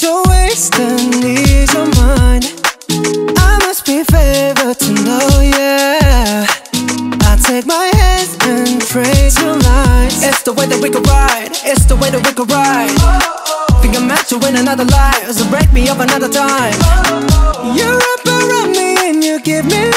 destinies are mine. I must be favored to know, yeah. I take my hands and pray to light. It's the way that we could ride. It's the way that we could ride. Oh. Think I'm meant to win another life, so break me up another time. You wrap around me and you give me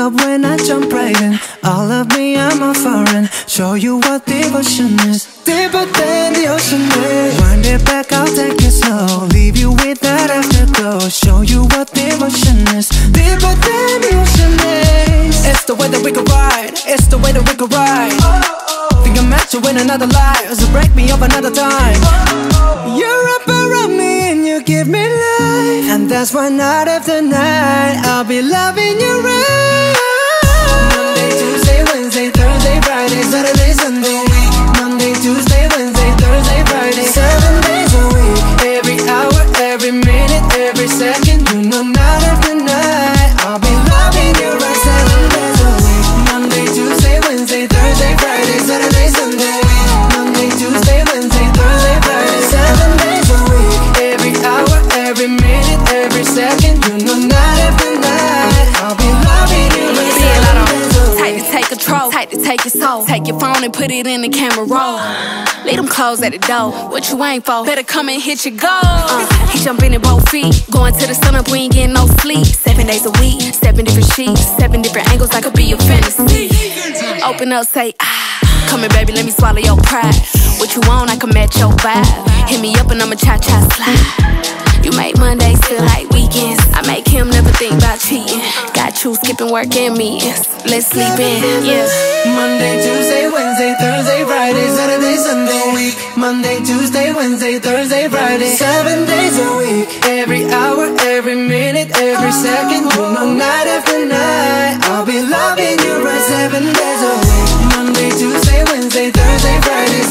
Love when I jump right in. All of me, I'm a foreign. Show you what devotion is. Deeper than the ocean is. Wind it back, I'll take it slow. Leave you with that afterglow. Show you what devotion is. Deeper than the ocean is. It's the way that we could ride. It's the way that we could ride. Think I'm meant to win another life, so break me up another time. You're up around me and you give me life, and that's why night after night I'll be loving you right. You know, after to take your soul. Take your phone and put it in the camera roll. Leave them clothes at the door. What you ain't for? Better come and hit your goal. Uh, he jumping in both feet. Going to the sun up, we ain't getting no sleep. Seven days a week, seven different sheets, seven different angles. I could be your fantasy. Open up, say ah. Come here, baby, let me swallow your pride. What you want, I can match your vibe. Hit me up and I'ma cha cha slide. You make Mondays feel like weekends. I make him never think about cheating. Got you skipping work and meetings. Let's sleep in, yeah. Monday, Tuesday, Wednesday, Thursday, Friday, Saturday, Sunday. Week. Monday, Tuesday, Wednesday, Thursday, Friday. Seven days a week. Every hour, every minute, every second. You know, night after night. I'll be loving you right seven days a week. Monday, Tuesday, Wednesday, Thursday, Friday,